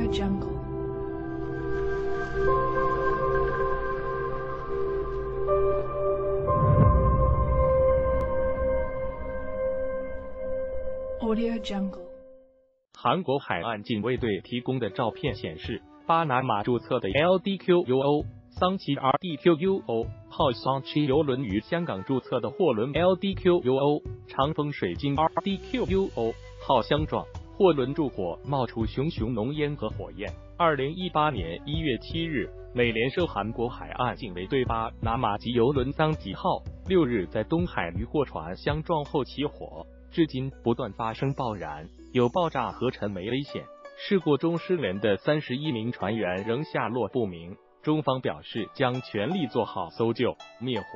Audio Jungle. Audio Jungle. 韩国海岸警卫队提供的照片显示，巴拿马注册的 LDQUO 桑奇 RDQUO 号桑奇游轮与香港注册的货轮 LDQUO 长风水晶 RDQUO 号相撞，货轮助火冒出熊熊浓烟和火焰。二零一八年一月七日，美联社韩国海岸警卫队巴拿马籍游轮桑吉号六日在东海与货船相撞后起火，至今不断发生爆燃，有爆炸和沉没危险。事故中失联的三十一名船员仍下落不明。中方表示将全力做好搜救、灭火、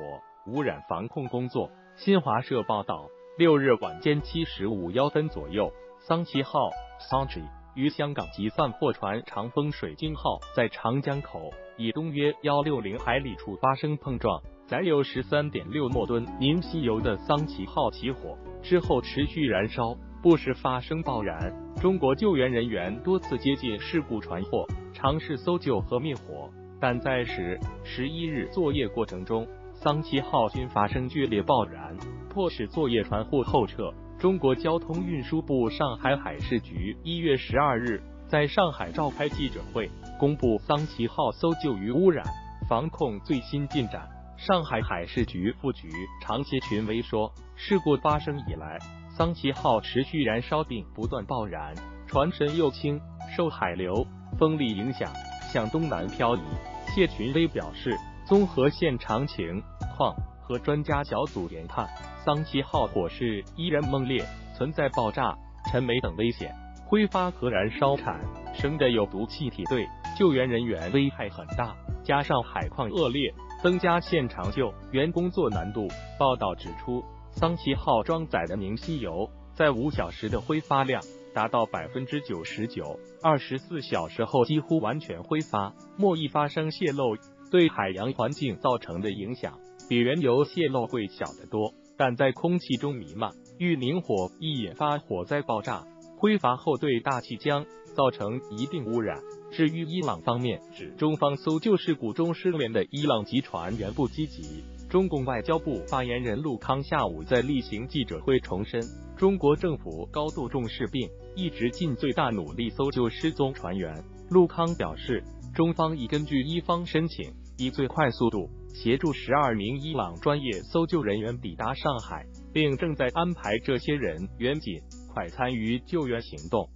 污染防控工作。新华社报道，六日晚间七时五幺分左右，桑奇号 （Sanchi） 与香港集散货船长风水晶号在长江口以东约幺六零海里处发生碰撞，载有十三点六莫吨凝稀油的桑奇号起火，之后持续燃烧，不时发生爆燃。中国救援人员多次接近事故船货，尝试搜救和灭火。但在十十一日作业过程中，桑奇号均发生剧烈爆燃，迫使作业船户后撤。中国交通运输部上海海事局一月十二日在上海召开记者会，公布桑奇号搜救与污染防控最新进展。上海海事局副局长谢群威说，事故发生以来，桑奇号持续燃烧并不断爆燃，船身又轻，受海流、风力影响。向东南漂移。谢群威表示，综合现场情况和专家小组研判，桑奇号火势依然猛烈，存在爆炸、沉没等危险，挥发和燃烧产生的有毒气体对救援人员危害很大。加上海况恶劣，增加现场救援工作难度。报道指出，桑奇号装载的凝稀油在五小时的挥发量。达到百分之九十九，二十四小时后几乎完全挥发。莫易发生泄漏，对海洋环境造成的影响比原油泄漏会小得多，但在空气中弥漫，遇凝火易引发火灾爆炸。挥发后对大气将造成一定污染。至于伊朗方面，指中方搜救事故中失联的伊朗籍船员不积极。中共外交部发言人陆康下午在例行记者会重申，中国政府高度重视并一直尽最大努力搜救失踪船员。陆康表示，中方已根据伊方申请，以最快速度协助十二名伊朗专业搜救人员抵达上海，并正在安排这些人员尽快参与救援行动。